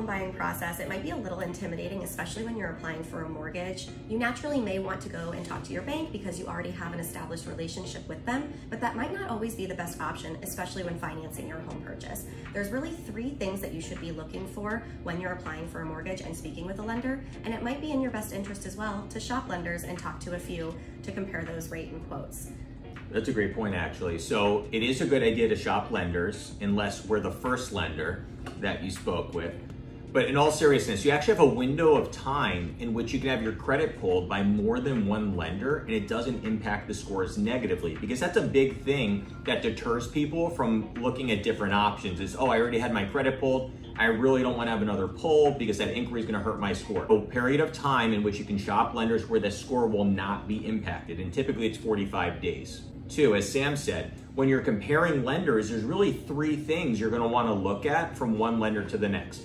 home buying process, it might be a little intimidating, especially when you're applying for a mortgage. You naturally may want to go and talk to your bank because you already have an established relationship with them, but that might not always be the best option, especially when financing your home purchase. There's really three things that you should be looking for when you're applying for a mortgage and speaking with a lender, and it might be in your best interest as well to shop lenders and talk to a few to compare those rate and quotes. That's a great point, actually. So it is a good idea to shop lenders unless we're the first lender that you spoke with. But in all seriousness, you actually have a window of time in which you can have your credit pulled by more than one lender and it doesn't impact the scores negatively because that's a big thing that deters people from looking at different options is, oh, I already had my credit pulled. I really don't want to have another pull because that inquiry is going to hurt my score. A period of time in which you can shop lenders where the score will not be impacted. And typically it's 45 days. Two, as Sam said, when you're comparing lenders, there's really three things you're going to want to look at from one lender to the next.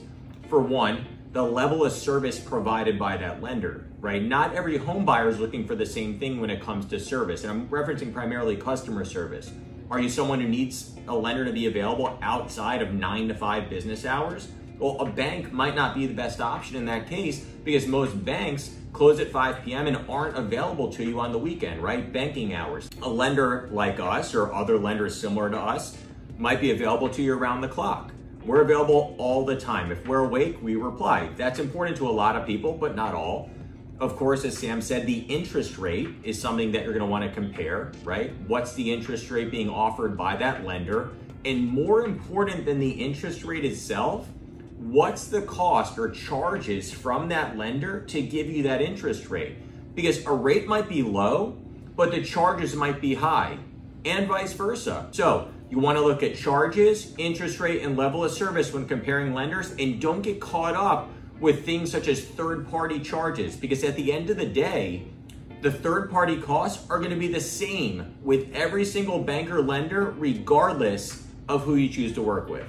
For one, the level of service provided by that lender, right? Not every home buyer is looking for the same thing when it comes to service. And I'm referencing primarily customer service. Are you someone who needs a lender to be available outside of nine to five business hours? Well, a bank might not be the best option in that case because most banks close at 5 p.m. and aren't available to you on the weekend, right? Banking hours. A lender like us or other lenders similar to us might be available to you around the clock. We're available all the time. If we're awake, we reply. That's important to a lot of people, but not all. Of course, as Sam said, the interest rate is something that you're gonna wanna compare, right? What's the interest rate being offered by that lender? And more important than the interest rate itself, what's the cost or charges from that lender to give you that interest rate? Because a rate might be low, but the charges might be high, and vice versa. So you want to look at charges, interest rate, and level of service when comparing lenders, and don't get caught up with things such as third party charges, because at the end of the day, the third party costs are going to be the same with every single banker lender, regardless of who you choose to work with.